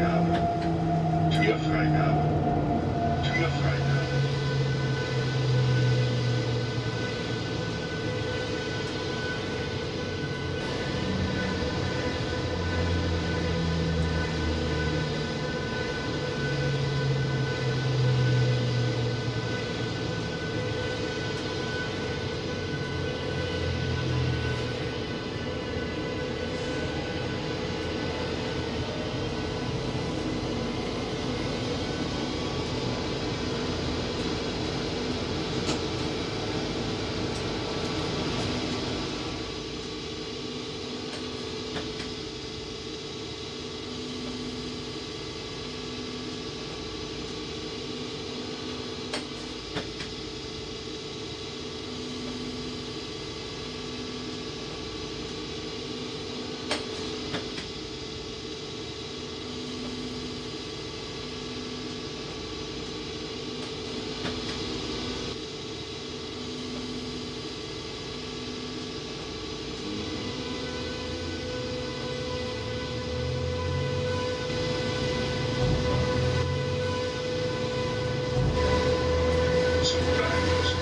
my Some bags.